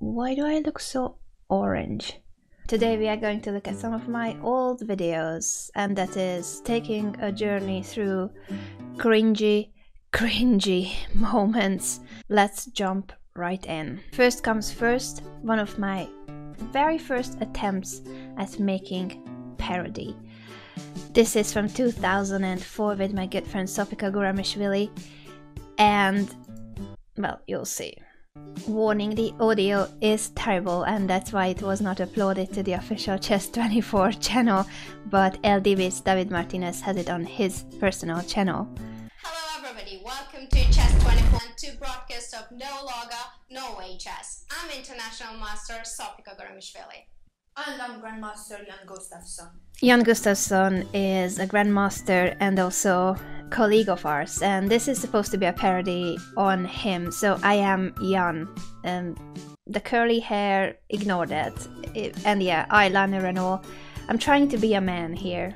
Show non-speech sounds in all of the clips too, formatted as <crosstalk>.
Why do I look so orange? Today we are going to look at some of my old videos and that is taking a journey through cringy, cringy <laughs> moments. Let's jump right in. First comes first, one of my very first attempts at making parody. This is from 2004 with my good friend Sopiko Guramishvili and well, you'll see. Warning, the audio is terrible and that's why it was not uploaded to the official <laughs> Chess24 channel, but LDV's David Martinez has it on his personal channel. Hello everybody, welcome to Chess24 and broadcast of No Loga, Norway Chess. I'm International Master Sopiko Guramishvili. And I'm Grandmaster Jan Gustafsson. Jan Gustafsson is a grandmaster and also colleague of ours, and this is supposed to be a parody on him. So I am Jan. Um, the curly hair, ignore that, it, and yeah, eyeliner and all. I'm trying to be a man here.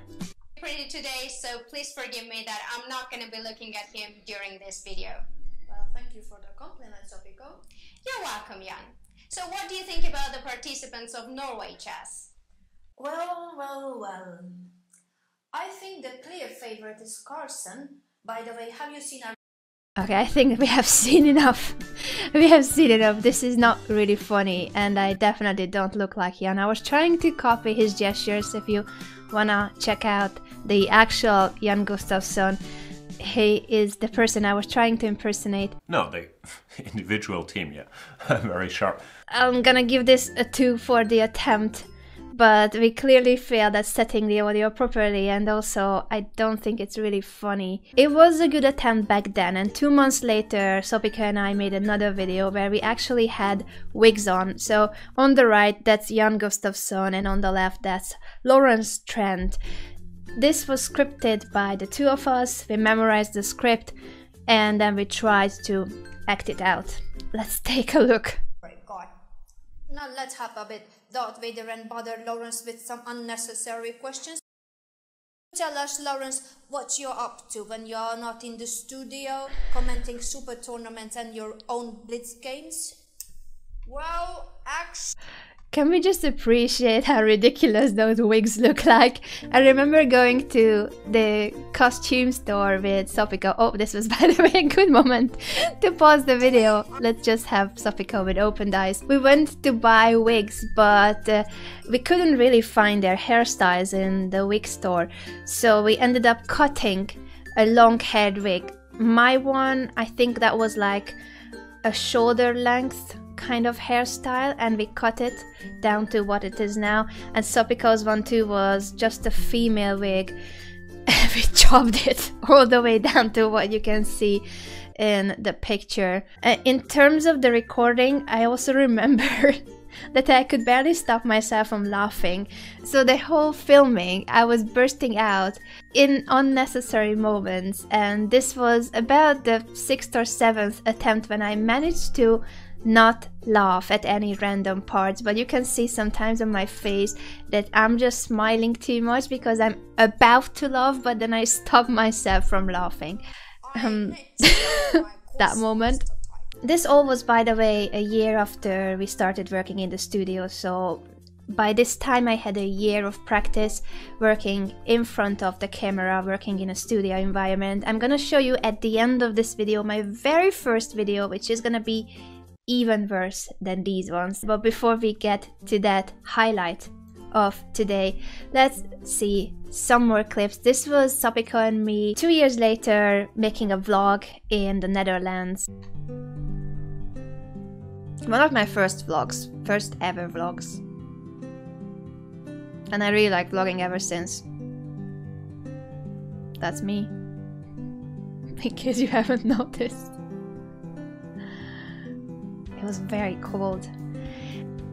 Pretty today, so please forgive me that I'm not going to be looking at him during this video. Well, thank you for the compliment, Sopiko. You're welcome, Jan. So what do you think about the participants of Norway Chess? Well, well, well. I think the clear favorite is Carlsen. By the way, have you seen our Okay, I think we have <laughs> seen enough. we have seen enough. This is not really funny, and I definitely don't look like Jan. I was trying to copy his gestures. If you wanna check out the actual Jan Gustafsson, he is the person I was trying to impersonate. No, the <laughs> individual team, yeah. <laughs> Very sharp. I'm gonna give this a 2 for the attempt, but we clearly failed at setting the audio properly, and also I don't think it's really funny. It was a good attempt back then, and two months later, Sopiko and I made another video where we actually had wigs on. So on the right, that's Jan Gustafsson, and on the left, that's Lawrence Trent. This was scripted by the two of us, we memorized the script, and then we tried to act it out. Let's <laughs> take a look. God. Now let's have a bit Darth Vader and bother Lawrence with some unnecessary questions. Tell us, Lawrence, what you're up to when you're not in the studio commenting super tournaments and your own blitz games. Well, actually. Can we just appreciate how ridiculous those wigs look like? I remember going to the costume store with Sopiko. Oh, this was <laughs> by the way a good moment to pause the video. Let's just have Sopiko with open eyes. We went to buy wigs, but uh, we couldn't really find their hairstyles in the wig store. So we ended up cutting a long haired wig. My one, I think that was like a shoulder length kind of hairstyle and we cut it down to what it is now. And Sopiko's one too was just a female wig. <laughs> We chopped it <laughs> all the way down to what you can see in the picture. Uh, in terms of the recording I also <laughs> remember that I could barely stop myself from laughing. So the whole filming, I was bursting out in unnecessary moments, and this was about the sixth or seventh attempt when I managed to not laugh at any random parts, but you can see sometimes on my face that I'm just smiling too much because I'm about to laugh, but then I stop myself from laughing. Um, <laughs> that moment. This all was, by the way, a year after we started working in the studio, so by this time I had a year of practice working in front of the camera, working in a studio environment. I'm gonna show you at the end of this video my very first video, which is gonna be even worse than these ones. But before we get to that highlight of today, let's see some more clips. This was Sopiko and me two years later making a vlog in the Netherlands. One of my first vlogs, first ever vlogs. And I really like vlogging ever since. That's me. <laughs> In case you haven't <laughs> noticed. It was very cold.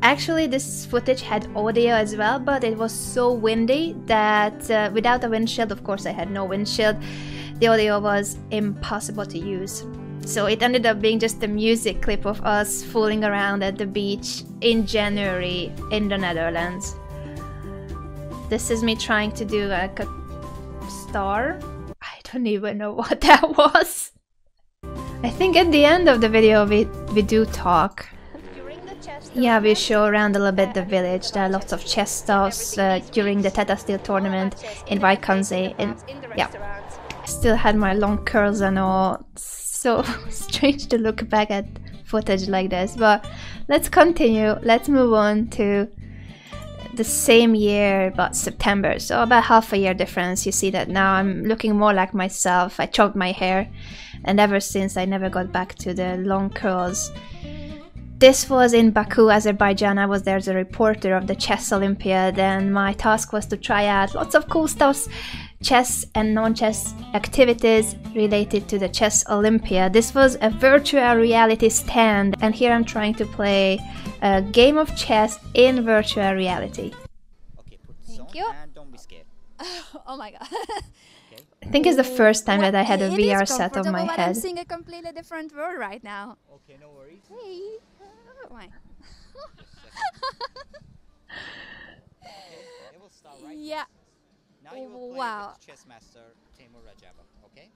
Actually, this footage had audio as well, but it was so windy that uh, without a windshield, of course I had no windshield, the audio was impossible to use. So it ended up being just a music clip of us fooling around at the beach in January in the Netherlands. This is me trying to do like a star. I don't even know <laughs> what that was. I think at the end of the video we, we do talk. Yeah, we show around a little bit the village. There are lots of chess stalls uh, during the Tata Steel tournament in Wijk aan Zee. And yeah, still had my long curls and all. So <laughs> strange to look back at footage like this. But let's continue. Let's move on to the same year, but September. So about half a year difference. You see that now I'm looking more like myself. I chopped my hair, and ever since I never got back to the long curls. This was in Baku, Azerbaijan. I was there as a reporter of the Chess Olympiad, and my task was to try out lots of cool stuff chess and non-chess activities related to the Chess Olympia. This was a virtual reality stand and here I'm trying to play a game of chess in virtual reality. Okay, put Thank you. and don't be scared. <laughs> oh my god. I think it's the first time that I had a It is VR set on my but I'm head. seeing a completely different world right now. Okay, no worries. Hey. <laughs> Oh my. It will start right. <laughs> Yeah. Now you will oh, play Wow. with chess master Teimour Radjabov. Okay.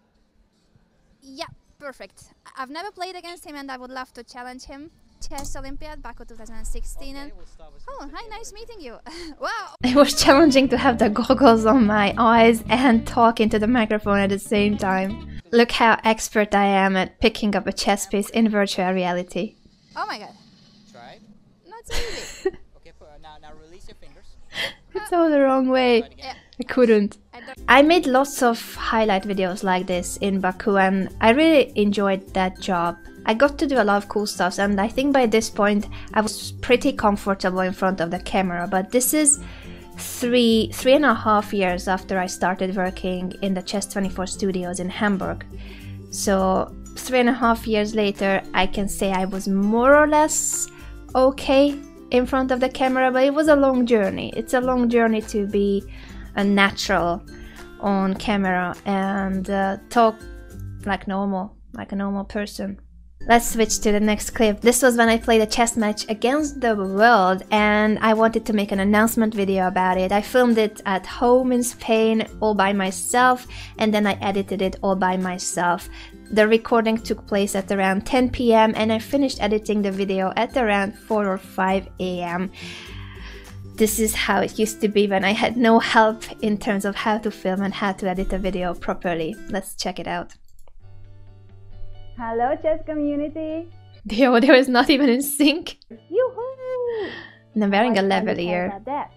Yeah, perfect. I've never played against him and I would love to challenge him. Chess Olympiad back in 2016 Okay, we'll Oh, hi, nice meeting you. <laughs> wow. <laughs> It was challenging to have the goggles on my eyes and talk into the microphone at the same time. Look how expert I am at picking up a chess piece in virtual reality. Oh my god. Try. Not so easy. <laughs> Okay, uh, now now release your fingers. It's all the wrong way. Try it again. Yeah. I couldn't. I made lots of highlight videos like this in Baku and I really enjoyed that job. I got to do a lot of cool stuff and I think by this point I was pretty comfortable in front of the camera but this is three three and a half years after I started working in the Chess 24 studios in Hamburg. So three and a half years later I can say I was more or less okay in front of the camera but it was a long journey. It's a long journey to be a natural on camera and uh, talk like normal, like a normal person. Let's switch to the next clip. This was when I played a chess match against the world and I wanted to make an announcement video about it. I filmed it at home in Spain all by myself and then I edited it all by myself. The recording took place at around 10 pm and I finished editing the video at around 4 or 5 am. This is how it used to be when I had no help in terms of how to film and how to edit a video properly. Let's check it out. Hello, chess community! <laughs> The audio is not even in sync. Yoo-hoo! And I'm wearing a Why should level we care ear. about that?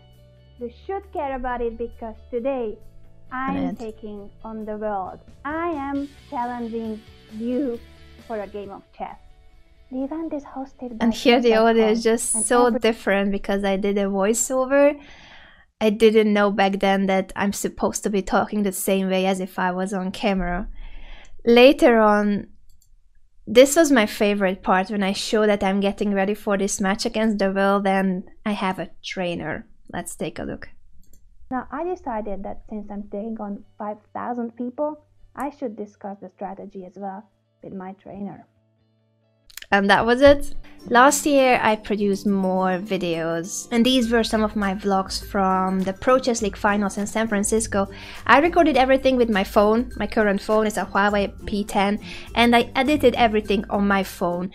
We should care about it because today I am taking on the world. I am challenging you for a game of chess. The event is hosted by And here the audio is just so different because I did a voiceover. I didn't know back then that I'm supposed to be talking the same way as if I was on camera. Later on, this was my favorite part when I show that I'm getting ready for this match against the world and I have a trainer. Let's take a look. Now I decided that since I'm taking on 5,000 people, I should discuss the strategy as well with my trainer. And that was it. Last year I produced more videos, and these were some of my vlogs from the Pro Chess League finals in San Francisco. I recorded everything with my phone. My current phone is a Huawei P10, and I edited everything on my phone.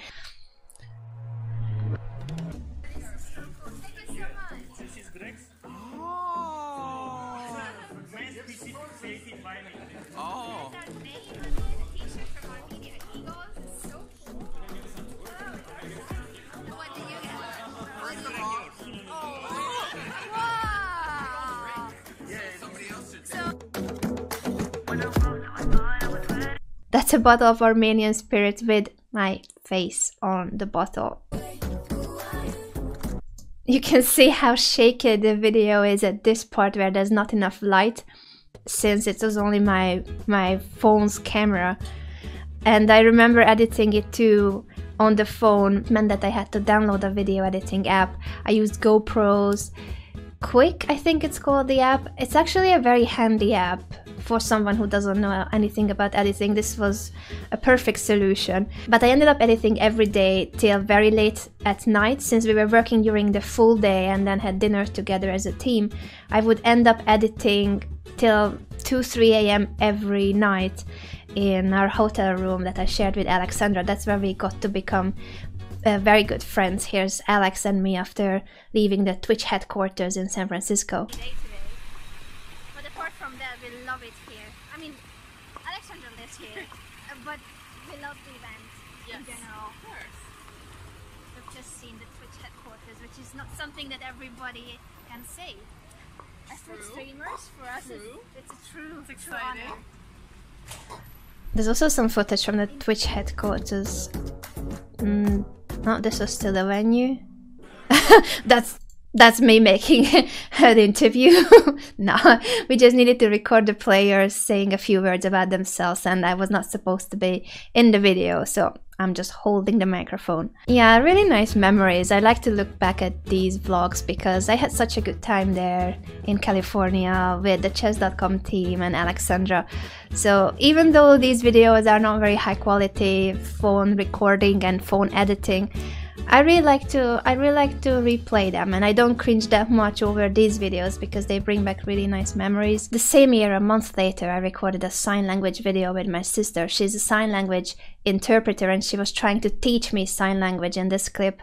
That's a bottle of Armenian spirit with my face on the bottle. You can see how shaky the video is at this part where there's not enough light since it was only my my phone's camera. And I remember editing it too on the phone meant that I had to download a video editing app. I used GoPros Quick, I think it's called the app. It's actually a very handy app for someone who doesn't know anything about editing. This was a perfect solution. But I ended up editing every day till very late at night since we were working during the full day and then had dinner together as a team. I would end up editing till 2 3 a.m. every night in our hotel room that I shared with Alexandra. That's where we got to become uh, very good friends. Here's Alex and me after leaving the Twitch headquarters in San Francisco. But apart from that, we love it here. I mean, Alexandra lives here, <laughs> uh, but we love the event in general. Of course. We've just seen the Twitch headquarters, which is not something that everybody can say. As Twitch streamers, for us, it's, it's a true, true honor. There's also some footage from the Twitch headquarters. Mm, no, this was still the venue. <laughs> that's that's me making <laughs> an interview. <laughs> no, we just needed to record the players saying a few words about themselves, and I was not supposed to be in the video, so I'm just holding the microphone. Yeah, really nice memories. I like to look back at these vlogs because I had such a good time there in California with the chess.com team and Alexandra. So even though these videos are not very high quality phone recording and phone editing, I really like to I really like to replay them and I don't cringe that much over these videos because they bring back really nice memories. The same year, a month later, I recorded a sign language video with my sister. She's a sign language interpreter and she was trying to teach me sign language in this clip.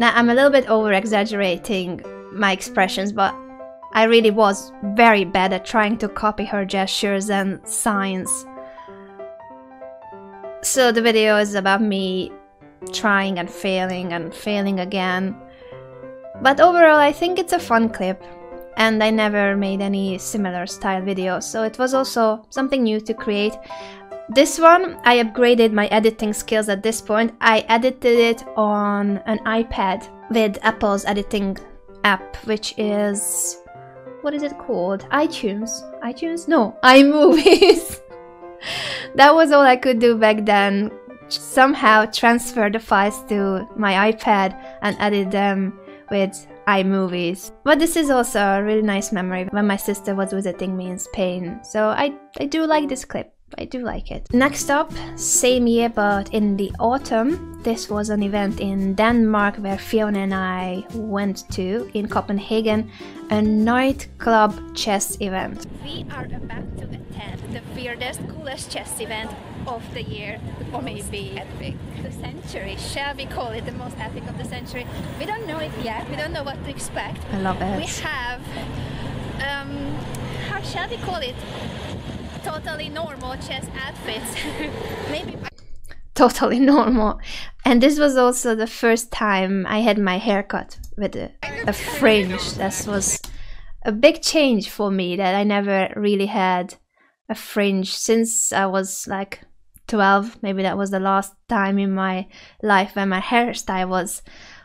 Now I'm a little bit over exaggerating my expressions, but I really was very bad at trying to copy her gestures and signs. So the video is about me trying and failing and failing again. But overall, I think it's a fun clip, and I never made any similar style videos, so it was also something new to create. This one, I upgraded my editing skills at this point. I edited it on an iPad with Apple's editing app, which is. What is it called? iTunes? iTunes? No, <laughs> iMovies! that was all I could do back then somehow transfer the files to my iPad and edit them with iMovies. But this is also a really nice memory when my sister was visiting me in Spain, so I, I do like this clip. I do like it. Next up, same year but in the autumn, this was an event in Denmark where Fiona and I went to in Copenhagen, a nightclub chess event. We are about to attend the weirdest, coolest chess event of the year, or maybe epic, the century. Shall we call it the most epic of the century? We don't know it yet. We don't know what to expect. I love it. We have, um, how shall we call it? Totally normal chess outfits. <laughs> maybe Totally normal. And this was also the first time I had my hair cut with a, a fringe. That was a big change for me that I never really had a fringe since I was like 12. Maybe that was the last time in my life when my hairstyle was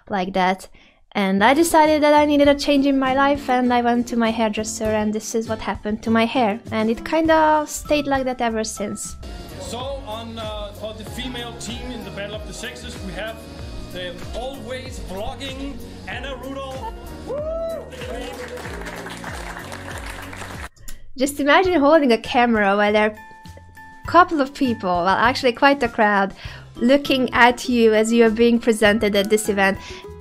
like that. And I decided that I needed a change in my life, and I went to my hairdresser, and this is what happened to my hair. And it kind of stayed like that ever since. So on uh, for the female team in the Battle of the Sexes, we have the always vlogging Anna Rudolf. Just imagine holding a camera while there are a couple of people, well, actually quite a crowd, looking at you as you are being presented at this event.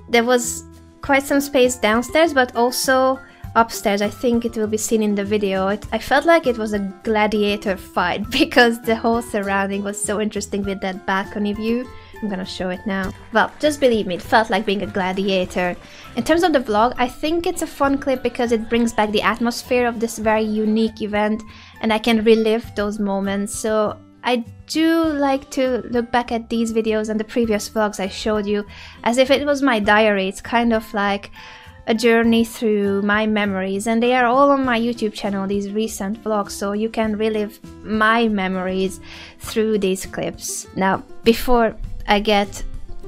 There was quite some space downstairs, but also upstairs. I think it will be seen in the video. It, I felt like it was a gladiator fight <laughs> because the whole surrounding was so interesting with that balcony view. I'm gonna show it now. Well, just believe me, it felt like being a gladiator. In terms of the vlog, I think it's a fun clip because it brings back the atmosphere of this very unique event and I can relive those moments. So I do like to look back at these videos and the previous vlogs I showed you as if it was my diary. It's kind of like a journey through my memories and they are all on my YouTube channel, these recent vlogs, so you can relive my memories through these clips. Now, before I get,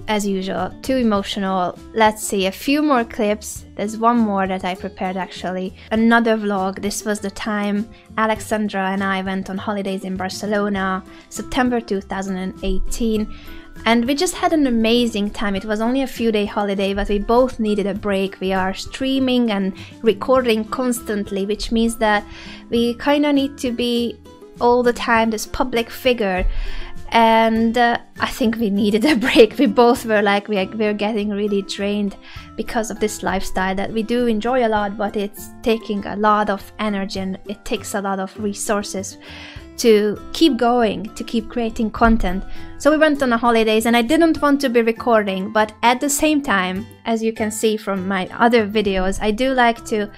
as usual, too emotional, let's see a few more clips. There's one more that I prepared actually. Another vlog. This was the time Alexandra and I went on holidays in Barcelona, September 2018 and we just had an amazing time. It was only a few day holiday, but we both needed a break. We are streaming and recording constantly, which means that we kind of need to be all the time this public figure. And uh, I think we needed a <laughs> break. We both were like, we are, we're getting really drained because of this lifestyle that we do enjoy a lot, but it's taking a lot of energy and it takes a lot of resources to keep going, to keep creating content. So we went on a holidays and I didn't want to be recording, but at the same time, as you can see from my other videos, I do like to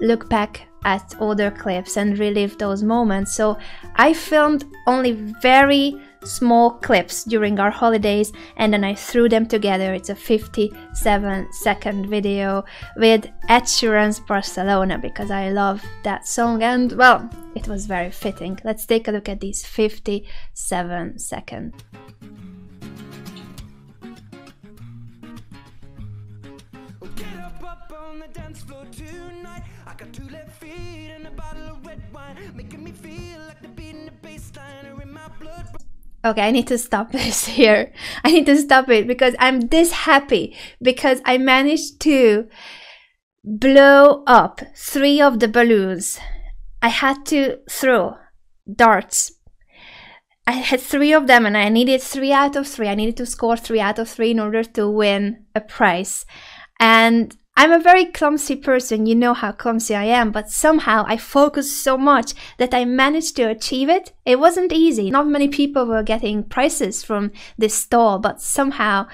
look back at older clips and relive those moments. So I filmed only very small clips during our holidays and then I threw them together. It's a 57 second video with Ed Sheeran's Barcelona because I love that song and well, it was very fitting. Let's take a look at these 57 seconds. Get up up on the dance floor tonight. I got two left feet and a bottle of red wine, making me feel like the beat in the are in my blood. Okay, I need to stop <laughs> this here. I need to stop it because I'm this happy because I managed to blow up three of the balloons. I had to throw darts. I had three of them and I needed three out of three. I needed to score three out of three in order to win a prize. And I'm a very clumsy person, you know how clumsy I am, but somehow I focused so much that I managed to achieve it. It wasn't easy. Not many people were getting prizes from this stall, but somehow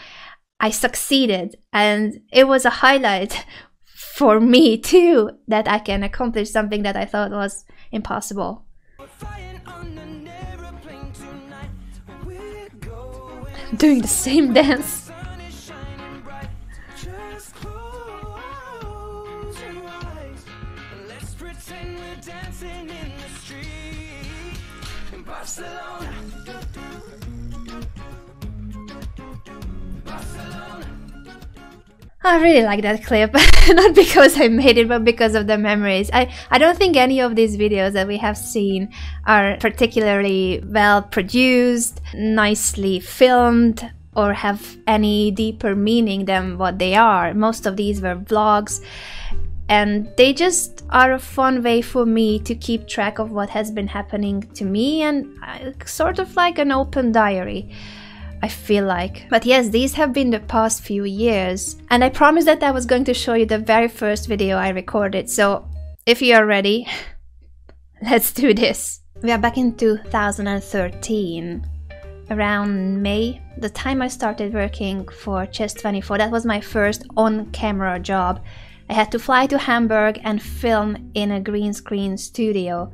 I succeeded. And it was a highlight <laughs> for me too that I can accomplish something that I thought was impossible. Doing the same <laughs> dance. I really like that clip, <laughs> not because I made it, but because of the memories. I, I don't think any of these videos that we have seen are particularly well produced, nicely filmed, or have any deeper meaning than what they are. Most of these were vlogs, and they just are a fun way for me to keep track of what has been happening to me and uh, sort of like an open diary. I feel like. But yes, these have been the past few years, and I promised that I was going to show you the very first video I recorded, so if you are ready, <laughs> let's do this. We are back in 2013, around May, the time I started working for Chess24. That was my first on camera job. I had to fly to Hamburg and film in a green screen studio.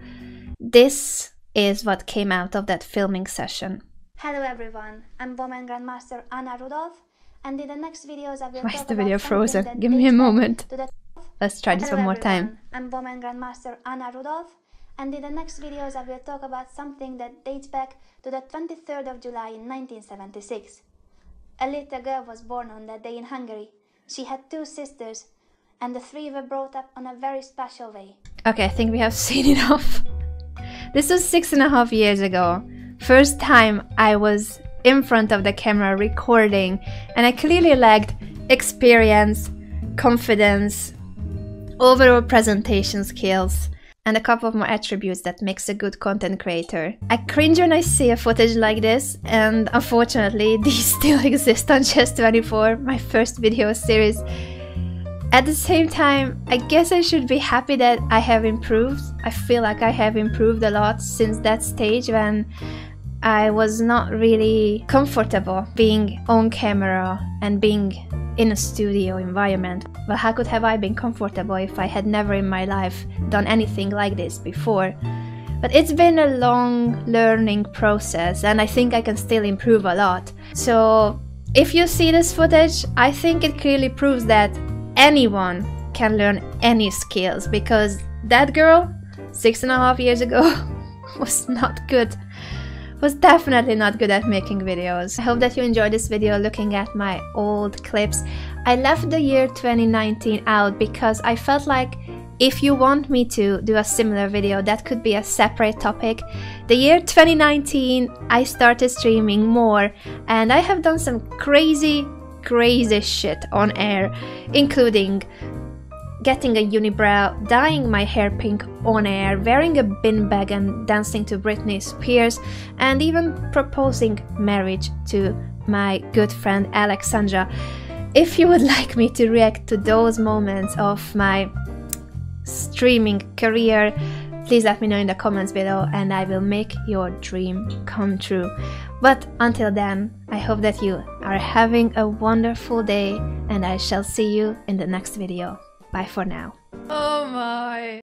This is what came out of that filming session. Hello everyone, I'm Woman Grandmaster Anna Rudolf, and in the next videos I will Why is the video frozen? Give me a moment. Let's try this Hello one more everyone, time. I'm Woman Grandmaster Anna Rudolf, and in the next videos I will talk about something that dates back to the 23rd of July in 1976. A little girl was born on that day in Hungary. She had two sisters, and the three were brought up on a very special way. Okay, I think we have <laughs> seen enough. This was six and a half years ago. First time I was in front of the camera recording, and I clearly lacked experience, confidence, overall presentation skills, and a couple of more attributes that makes a good content creator. I cringe when I see a footage like this, and unfortunately, <laughs> these still exist on Chess24, my first video series. At the same time, I guess I should be happy that I have improved. I feel like I have improved a lot since that stage when I was not really comfortable being on camera and being in a studio environment. But how could have I been comfortable if I had never in my life done anything like this before? But it's been a long learning process and I think I can still improve a lot. So if you see this footage, I think it clearly proves that anyone can learn any skills because that girl six and a half years ago <laughs> was not good was definitely not good at making videos. I hope that you enjoyed this video looking at my old clips. I left the year 2019 out because I felt like if you want me to do a similar video, that could be a separate topic. The year 2019, I started streaming more and I have done some crazy, crazy shit on air, including getting a unibrow, dyeing my hair pink on air, wearing a bin bag and dancing to Britney Spears, and even proposing marriage to my good friend Alexandra. If you would <laughs> like me to react to those moments of my streaming career, please let me know in the comments below and I will make your dream come true. But until then, I hope that you are having a wonderful day and I shall see you in the next video. Bye for now. Oh my.